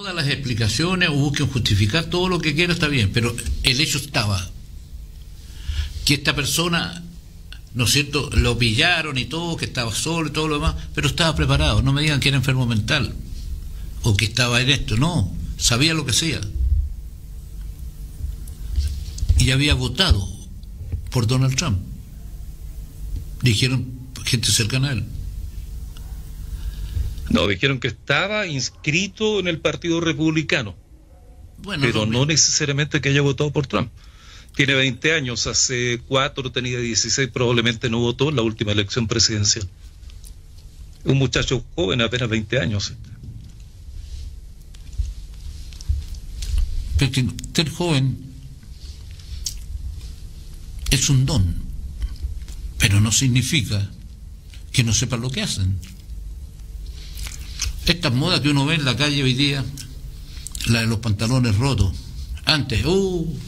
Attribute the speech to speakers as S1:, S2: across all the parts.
S1: todas las explicaciones o busquen justificar todo lo que quiera, está bien, pero el hecho estaba. Que esta persona, ¿no es cierto?, lo pillaron y todo, que estaba solo y todo lo demás, pero estaba preparado. No me digan que era enfermo mental o que estaba en esto, no, sabía lo que hacía. Y había votado por Donald Trump. Dijeron gente cercana a él.
S2: No, dijeron que estaba inscrito en el Partido Republicano. Bueno, pero no, necesariamente que haya votado por Trump. Tiene 20 años, hace cuatro tenía 16, probablemente no votó en la última elección presidencial. Un muchacho joven, apenas 20 años.
S1: Porque ser joven es un don, pero no significa que no sepan lo que hacen. Estas modas que uno ve en la calle hoy día, la de los pantalones rotos. Antes, uh,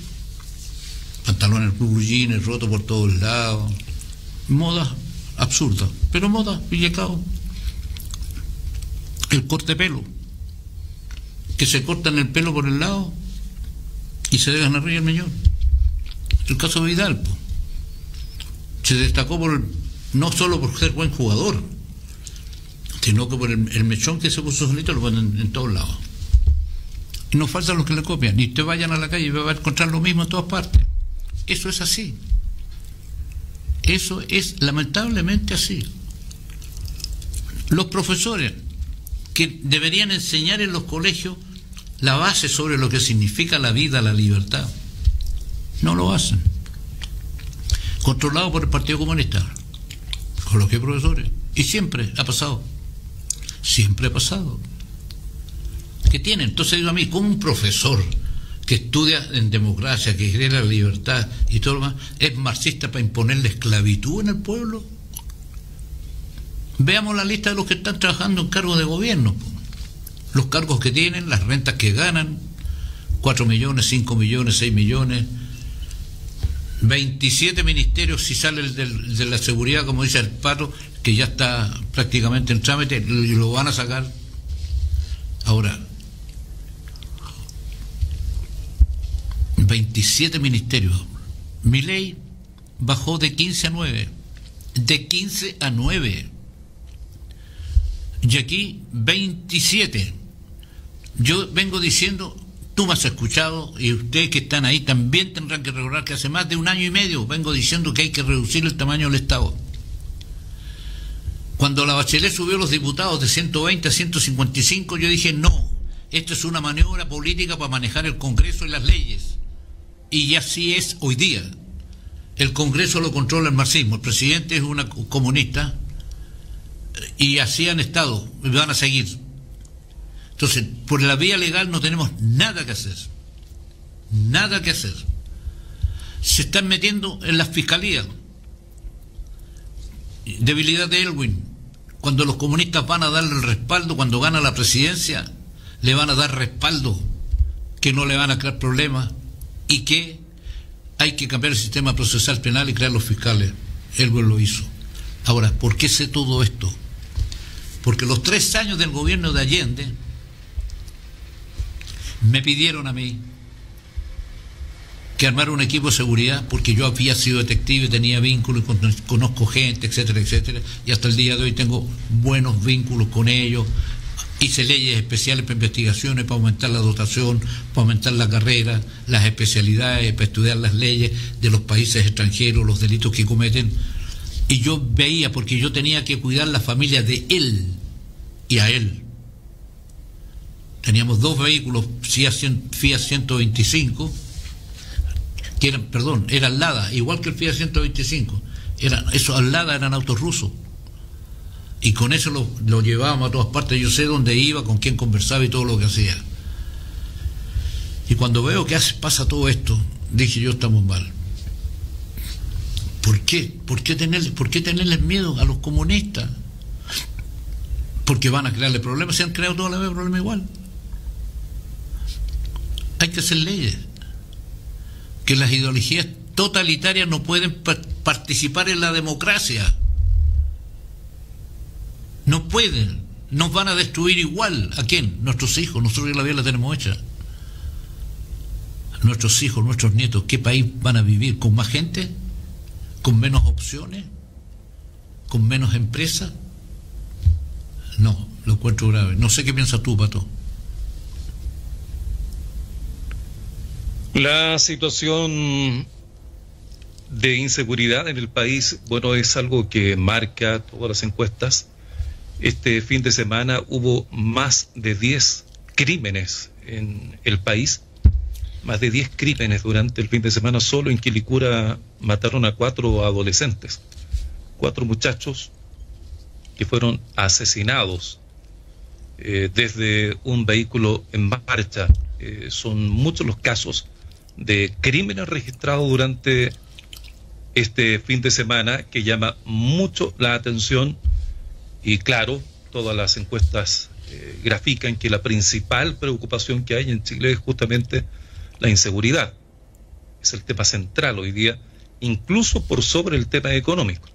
S1: pantalones jeans rotos por todos lados. Moda absurda, pero moda, villecao. El corte pelo, que se cortan el pelo por el lado y se dejan arriba el meñón. El caso de Vidal, se destacó por no solo por ser buen jugador, sino que por el, mechón que se puso solito lo ponen en todos lados. Y no faltan los que le copian. Y usted vayan a la calle y va a encontrar lo mismo en todas partes. Eso es así. Eso es lamentablemente así. Los profesores que deberían enseñar en los colegios la base sobre lo que significa la vida, la libertad, no lo hacen. Controlado por el Partido Comunista. Con los que profesores. Y siempre ha pasado. Siempre ha pasado. ¿Qué tiene? Entonces digo a mí, como un profesor que estudia en democracia, que cree la libertad y todo lo demás, es marxista para imponerle esclavitud en el pueblo? Veamos la lista de los que están trabajando en cargos de gobierno. Los cargos que tienen, las rentas que ganan, 4 millones, 5 millones, 6 millones, 27 ministerios si sale el de la seguridad, como dice el pato, que ya está prácticamente en trámite y lo van a sacar. Ahora, 27 ministerios. Mi ley bajó de 15 a 9. De 15 a 9. Y aquí 27. Yo vengo diciendo, tú me has escuchado y ustedes que están ahí también tendrán que recordar que hace más de un año y medio vengo diciendo que hay que reducir el tamaño del Estado. Cuando la Bachelet subió los diputados de 120 a 155, yo dije, no, esto es una maniobra política para manejar el Congreso y las leyes. Y así es hoy día. El Congreso lo controla el marxismo, el presidente es una comunista y así han estado y van a seguir. Entonces, por la vía legal no tenemos nada que hacer. Nada que hacer. Se están metiendo en las fiscalías. Debilidad de Elwin, cuando los comunistas van a darle el respaldo, cuando gana la presidencia, le van a dar respaldo, que no le van a crear problemas y que hay que cambiar el sistema procesal penal y crear los fiscales. Él lo hizo. Ahora, ¿por qué sé todo esto? Porque los tres años del gobierno de Allende me pidieron a mí que armara un equipo de seguridad porque yo había sido detective, tenía vínculos, conozco gente, etcétera, etcétera, y hasta el día de hoy tengo buenos vínculos con ellos. Hice leyes especiales para investigaciones, para aumentar la dotación, para aumentar la carrera, las especialidades, para estudiar las leyes de los países extranjeros, los delitos que cometen. Y yo veía, porque yo tenía que cuidar la familia de él y a él. Teníamos dos vehículos Fiat 125 que eran, perdón, eran Lada, igual que el Fiat 125. Eran, esos Lada eran autos rusos. Y con eso lo, lo, llevábamos a todas partes. Yo sé dónde iba, con quién conversaba y todo lo que hacía. Y cuando veo que pasa todo esto, dije yo estamos mal. ¿Por qué? ¿Por qué, tener, ¿Por qué tenerles miedo a los comunistas? Porque van a crearle problemas. Se han creado toda la problemas igual. Hay que hacer leyes que las ideologías totalitarias no pueden participar en la democracia. No pueden. Nos van a destruir igual. ¿A quién? Nuestros hijos. Nosotros la vida la tenemos hecha. Nuestros hijos, nuestros nietos, ¿qué país van a vivir? ¿Con más gente? ¿Con menos opciones? ¿Con menos empresas? No, lo encuentro grave. No sé qué piensas tú, Pato.
S2: La situación de inseguridad en el país, bueno, es algo que marca todas las encuestas. Este fin de semana hubo más de 10 crímenes en el país, más de 10 crímenes durante el fin de semana. Solo en Quilicura mataron a cuatro adolescentes, cuatro muchachos que fueron asesinados eh, desde un vehículo en marcha. Eh, son muchos los casos de crímenes registrados durante este fin de semana que llama mucho la atención y claro, todas las encuestas eh, grafican que la principal preocupación que hay en Chile es justamente la inseguridad. Es el tema central hoy día, incluso por sobre el tema económico.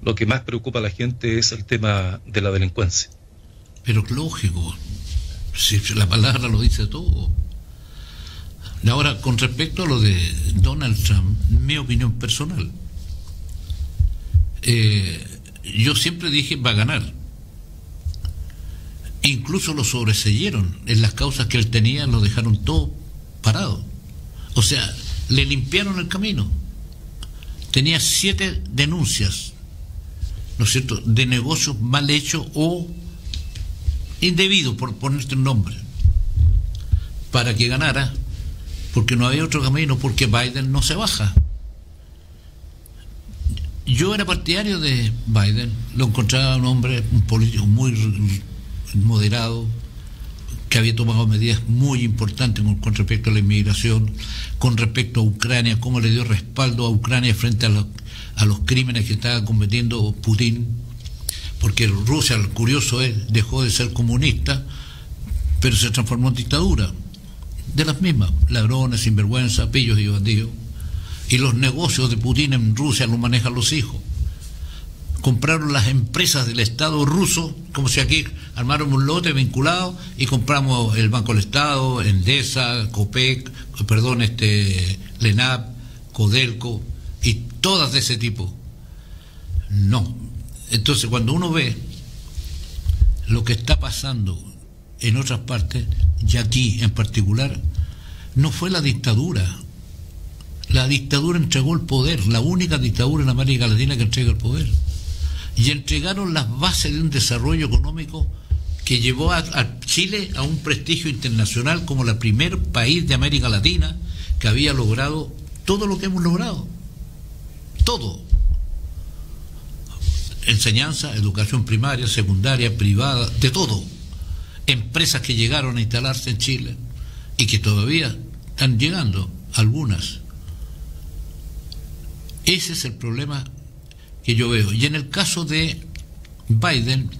S2: Lo que más preocupa a la gente es el tema de la delincuencia.
S1: Pero lógico, si la palabra lo dice todo. Ahora, con respecto a lo de Donald Trump, mi opinión personal, eh, yo siempre dije va a ganar. Incluso lo sobreseyeron en las causas que él tenía, lo dejaron todo parado. O sea, le limpiaron el camino. Tenía siete denuncias, ¿no es cierto?, de negocios mal hechos o indebidos, por ponerte un nombre, para que ganara porque no había otro camino, porque Biden no se baja. Yo era partidario de Biden, lo encontraba un hombre, un político muy moderado, que había tomado medidas muy importantes con, respecto a la inmigración, con respecto a Ucrania, cómo le dio respaldo a Ucrania frente a a los crímenes que estaba cometiendo Putin, porque Rusia, curioso es, dejó de ser comunista, pero se transformó en dictadura de las mismas, ladrones, sinvergüenza, pillos y bandidos. Y los negocios de Putin en Rusia los manejan los hijos. Compraron las empresas del Estado ruso, como si aquí armaron un lote vinculado y compramos el Banco del Estado, Endesa, Copec, perdón, este, Lenap, Codelco y todas de ese tipo. No. Entonces, cuando uno ve lo que está pasando en otras partes, y aquí en particular, no fue la dictadura. La dictadura entregó el poder, la única dictadura en América Latina que entrega el poder. Y entregaron las bases de un desarrollo económico que llevó a, Chile a un prestigio internacional como el primer país de América Latina que había logrado todo lo que hemos logrado. Todo. Enseñanza, educación primaria, secundaria, privada, de todo empresas que llegaron a instalarse en Chile y que todavía están llegando, algunas. Ese es el problema que yo veo. Y en el caso de Biden,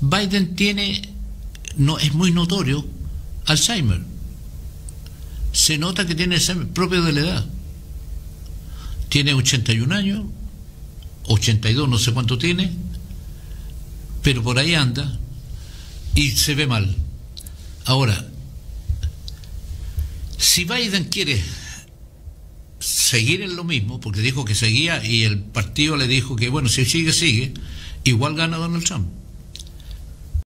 S1: Biden tiene, no, es muy notorio, Alzheimer. Se nota que tiene Alzheimer propio de la edad. Tiene 81 años, 82, no sé cuánto tiene, pero por ahí anda y se ve mal. Ahora, si Biden quiere seguir en lo mismo, porque dijo que seguía y el partido le dijo que, bueno, si sigue, sigue, igual gana Donald Trump.